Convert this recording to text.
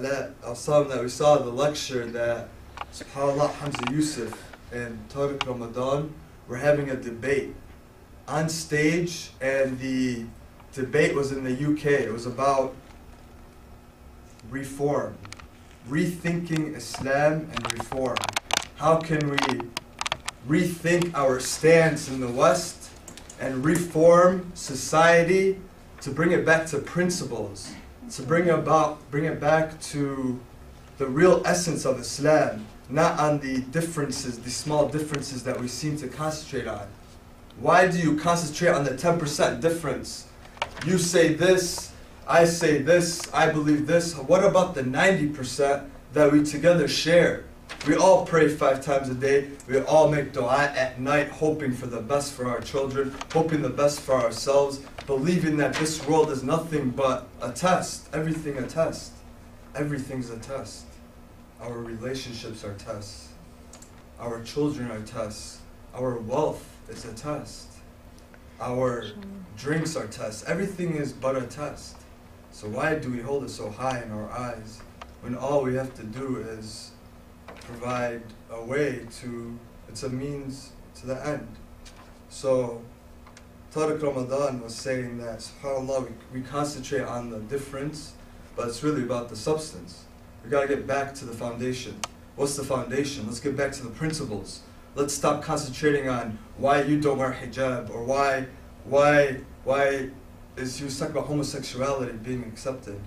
Was telling that we saw the lecture that SubhanAllah Hamza Yusuf and Tariq Ramadan were having a debate on stage, and the debate was in the UK. It was about reform, rethinking Islam and reform. How can we rethink our stance in the West and reform society to bring it back to principles, to bring about bring it back to the real essence of Islam, not on the differences, the small differences that we seem to concentrate on. Why do you concentrate on the 10% difference? You say this, I say this, I believe this. What about the 90% that we together share? We all pray five times a day. We all make dua at night, hoping for the best for our children, hoping the best for ourselves, believing that this world is nothing but a test. Everything a test. Everything's a test. Our relationships are tests. Our children are tests. Our wealth is a test. Our drinks are tests. Everything is but a test. So why do we hold it so high in our eyes when all we have to do is provide a way to, it's a means to the end. So Tariq Ramadan was saying that, subhanAllah, we, we concentrate on the difference, but it's really about the substance. We gotta get back to the foundation. What's the foundation? Let's get back to the principles. Let's stop concentrating on why you don't wear hijab or why, why, why is you talk about homosexuality being accepted.